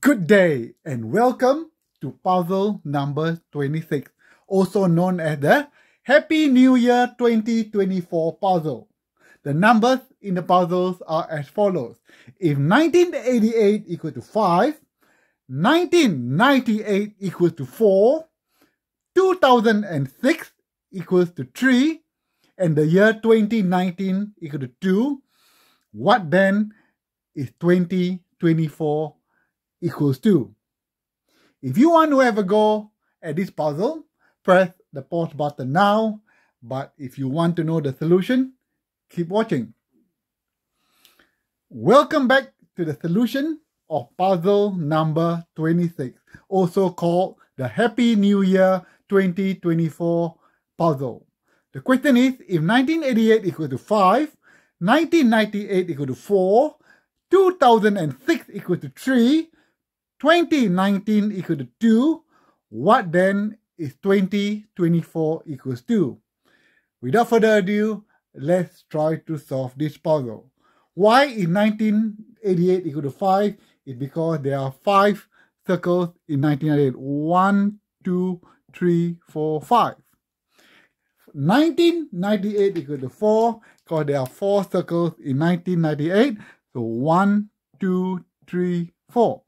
Good day and welcome to puzzle number 26, also known as the Happy New Year 2024 puzzle. The numbers in the puzzles are as follows. If 1988 equals to 5, 1998 equals to 4, 2006 equals to 3, and the year 2019 equal to 2, what then is 2024 equals 2. If you want to have a go at this puzzle, press the pause button now. But if you want to know the solution, keep watching. Welcome back to the solution of puzzle number 26, also called the Happy New Year 2024 puzzle. The question is, if 1988 equal to 5, 1998 equal to 4, 2006 equal to 3, 2019 equal to 2, what then is 2024 equals 2? Without further ado, let's try to solve this puzzle. Why is 1988 equal to 5? It's because there are 5 circles in 1988. 1, 2, 3, 4, 5. 1998 equal to 4 because there are 4 circles in 1998. So 1, 2, 3, 4.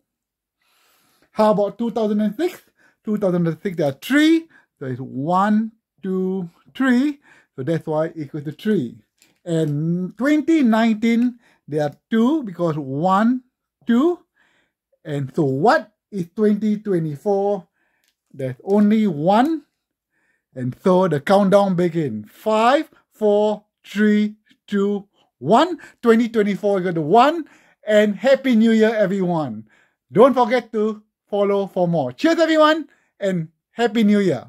How about 2006? 2006, there are three. So it's one, two, three. So that's why equals to three. And 2019, there are two because one, two. And so what is 2024? There's only one. And so the countdown begins. Five, four, three, two, one. 2024 equal to one. And Happy New Year, everyone. Don't forget to follow for more. Cheers, everyone, and Happy New Year.